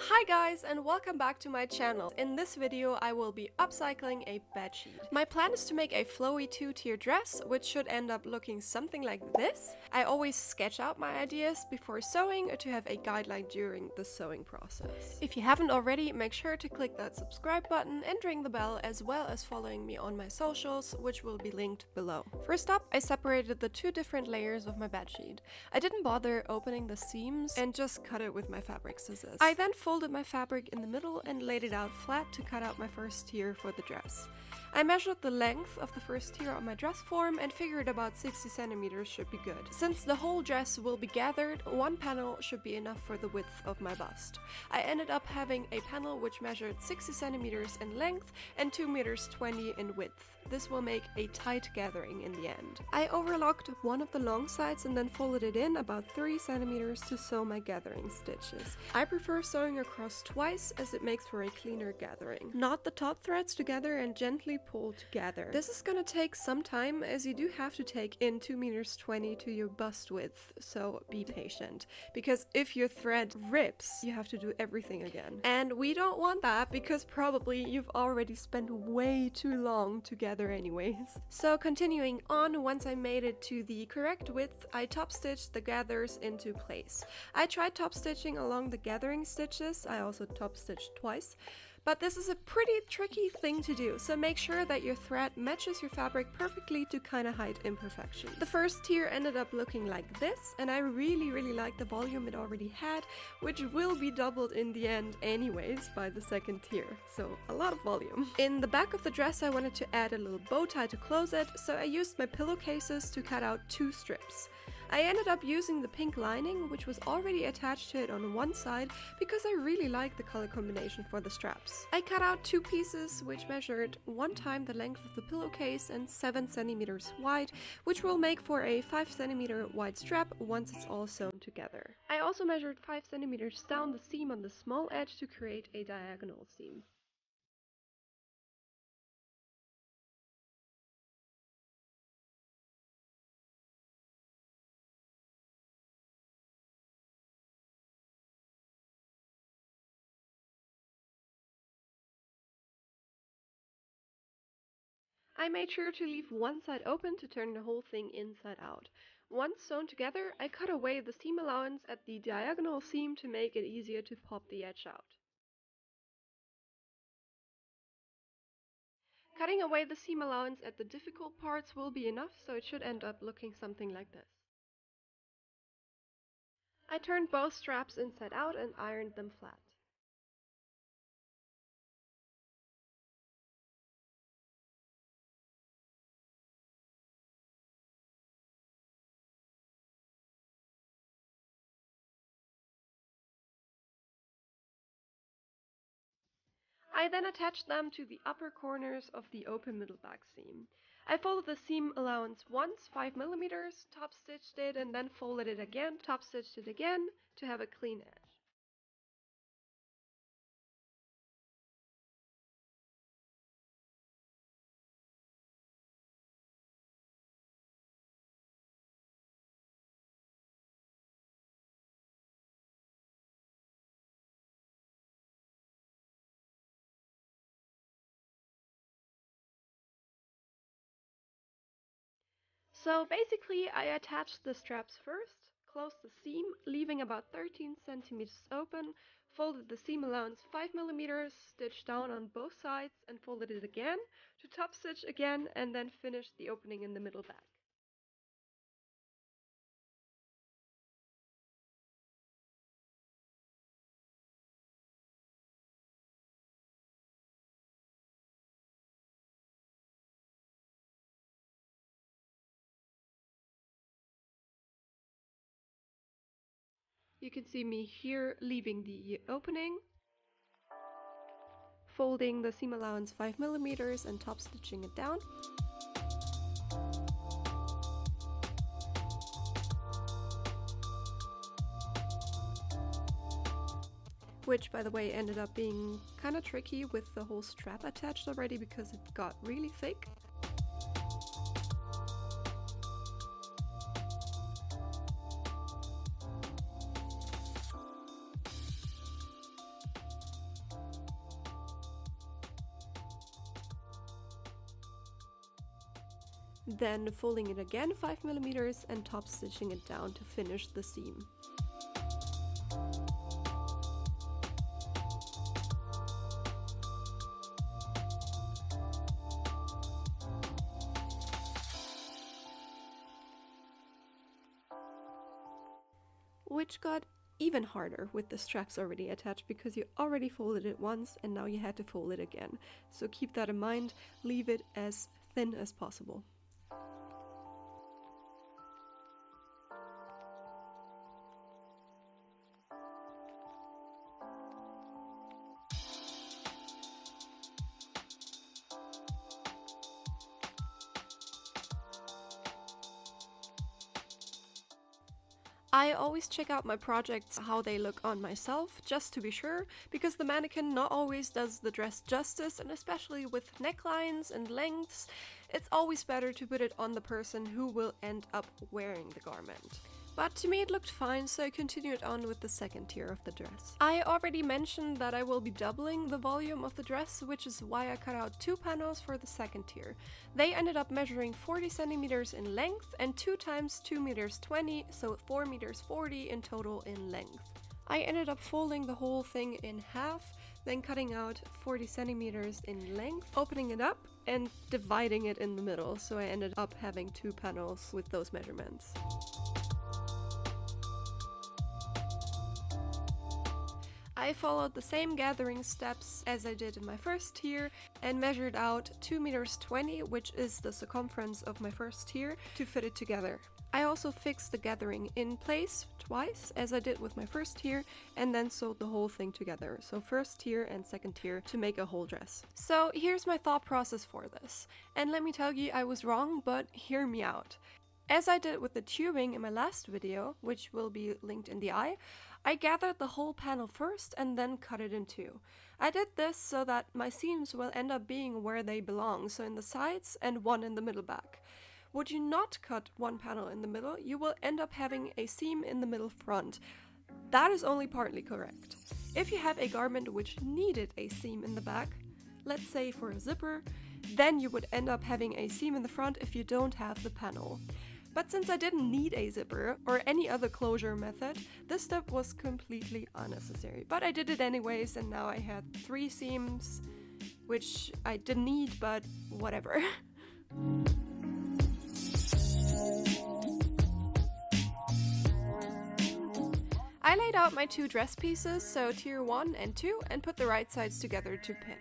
Hi guys and welcome back to my channel. In this video I will be upcycling a bedsheet. My plan is to make a flowy two-tier dress which should end up looking something like this. I always sketch out my ideas before sewing to have a guideline during the sewing process. If you haven't already, make sure to click that subscribe button and ring the bell as well as following me on my socials which will be linked below. First up, I separated the two different layers of my bedsheet. I didn't bother opening the seams and just cut it with my fabric scissors. I then folded my fabric in the middle and laid it out flat to cut out my first tier for the dress. I measured the length of the first tier on my dress form and figured about 60 centimeters should be good. Since the whole dress will be gathered, one panel should be enough for the width of my bust. I ended up having a panel which measured 60 centimeters in length and 2 meters 20 in width. This will make a tight gathering in the end. I overlocked one of the long sides and then folded it in about 3 centimeters to sew my gathering stitches. I prefer sewing across twice as it makes for a cleaner gathering. Knot the top threads together and gently pull together. This is gonna take some time as you do have to take in 2 meters 20 to your bust width, so be patient. Because if your thread rips, you have to do everything again. And we don't want that because probably you've already spent way too long together anyways. So continuing on, once I made it to the correct width, I top stitched the gathers into place. I tried top stitching along the gathering stitches, I also top stitched twice, but this is a pretty tricky thing to do, so make sure that your thread matches your fabric perfectly to kind of hide imperfection. The first tier ended up looking like this, and I really really like the volume it already had, which will be doubled in the end anyways by the second tier, so a lot of volume. In the back of the dress I wanted to add a little bow tie to close it, so I used my pillowcases to cut out two strips. I ended up using the pink lining, which was already attached to it on one side, because I really like the color combination for the straps. I cut out two pieces, which measured one time the length of the pillowcase and 7 centimeters wide, which will make for a 5 centimeter wide strap once it's all sewn together. I also measured 5 centimeters down the seam on the small edge to create a diagonal seam. I made sure to leave one side open to turn the whole thing inside out. Once sewn together, I cut away the seam allowance at the diagonal seam to make it easier to pop the edge out. Cutting away the seam allowance at the difficult parts will be enough, so it should end up looking something like this. I turned both straps inside out and ironed them flat. I then attached them to the upper corners of the open middle back seam. I folded the seam allowance once, 5 millimeters, top stitched it and then folded it again, top stitched it again to have a clean edge. So basically I attached the straps first, closed the seam, leaving about 13 centimeters open, folded the seam allowance 5 millimeters, stitched down on both sides and folded it again to top stitch again and then finished the opening in the middle back. You can see me here leaving the opening, folding the seam allowance 5 millimeters and top stitching it down. Which, by the way, ended up being kind of tricky with the whole strap attached already because it got really thick. Then folding it again 5 millimeters and top stitching it down to finish the seam. which got even harder with the straps already attached because you already folded it once and now you had to fold it again. So keep that in mind, leave it as thin as possible. I always check out my projects how they look on myself, just to be sure, because the mannequin not always does the dress justice, and especially with necklines and lengths, it's always better to put it on the person who will end up wearing the garment. But to me it looked fine, so I continued on with the second tier of the dress. I already mentioned that I will be doubling the volume of the dress, which is why I cut out two panels for the second tier. They ended up measuring 40 centimeters in length and 2 times 2 meters 20, so 4 meters 40 in total in length. I ended up folding the whole thing in half, then cutting out 40 centimeters in length, opening it up and dividing it in the middle, so I ended up having two panels with those measurements. I followed the same gathering steps as I did in my first tier and measured out 2 meters 20, which is the circumference of my first tier, to fit it together. I also fixed the gathering in place twice, as I did with my first tier, and then sewed the whole thing together. So first tier and second tier to make a whole dress. So here's my thought process for this. And let me tell you, I was wrong, but hear me out. As I did with the tubing in my last video, which will be linked in the eye, I gathered the whole panel first and then cut it in two. I did this so that my seams will end up being where they belong, so in the sides and one in the middle back. Would you not cut one panel in the middle, you will end up having a seam in the middle front. That is only partly correct. If you have a garment which needed a seam in the back, let's say for a zipper, then you would end up having a seam in the front if you don't have the panel. But since I didn't need a zipper or any other closure method, this step was completely unnecessary. But I did it anyways and now I had three seams, which I didn't need, but whatever. I laid out my two dress pieces, so tier 1 and 2, and put the right sides together to pin.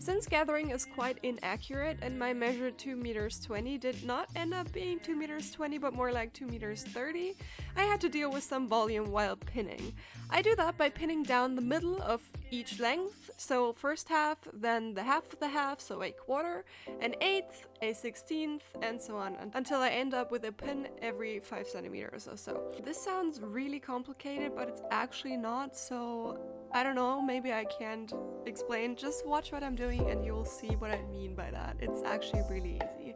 Since gathering is quite inaccurate and my measured 2 meters 20 did not end up being 2 meters 20 but more like 2 meters 30, I had to deal with some volume while pinning. I do that by pinning down the middle of each length, so first half, then the half of the half, so a quarter, an eighth, a sixteenth, and so on, until I end up with a pin every 5 centimeters or so. This sounds really complicated, but it's actually not, so I don't know, maybe I can't explain. Just watch what I'm doing and you'll see what I mean by that. It's actually really easy.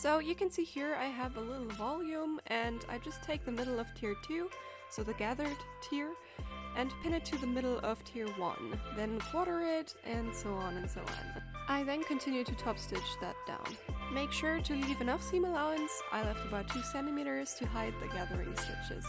So you can see here I have a little volume and I just take the middle of tier 2, so the gathered tier, and pin it to the middle of tier 1, then quarter it, and so on and so on. I then continue to top stitch that down. Make sure to leave enough seam allowance, I left about 2 centimeters to hide the gathering stitches.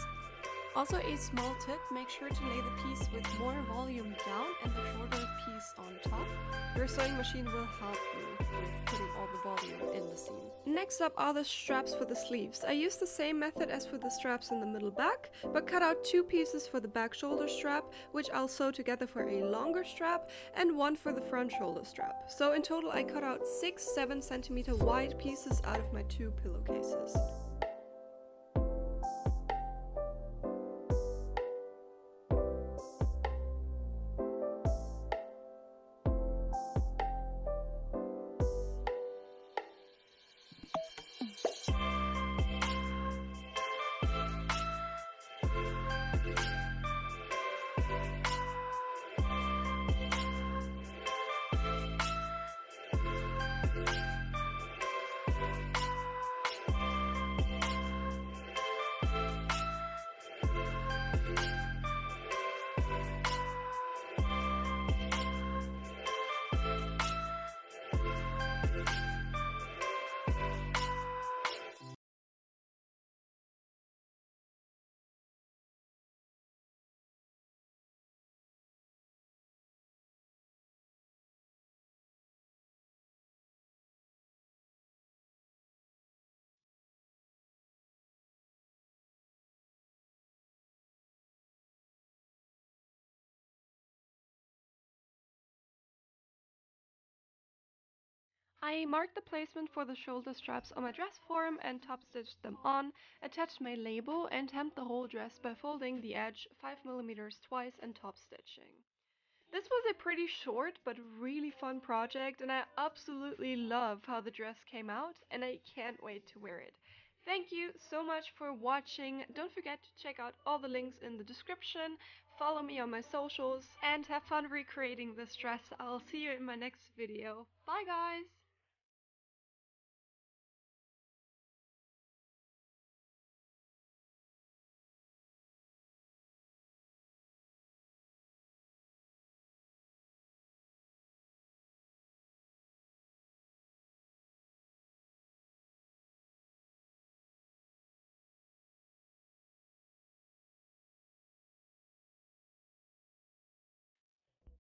Also a small tip, make sure to lay the piece with more volume down and the shorter piece on top. Your sewing machine will help you with putting all the volume in the seam. Next up are the straps for the sleeves. I used the same method as for the straps in the middle back, but cut out two pieces for the back shoulder strap, which I'll sew together for a longer strap, and one for the front shoulder strap. So in total I cut out six 7 centimeter wide pieces out of my two pillowcases. I marked the placement for the shoulder straps on my dress form and top stitched them on, attached my label and hemmed the whole dress by folding the edge 5mm twice and top stitching. This was a pretty short but really fun project and I absolutely love how the dress came out and I can't wait to wear it. Thank you so much for watching. Don't forget to check out all the links in the description, follow me on my socials, and have fun recreating this dress. I'll see you in my next video. Bye guys!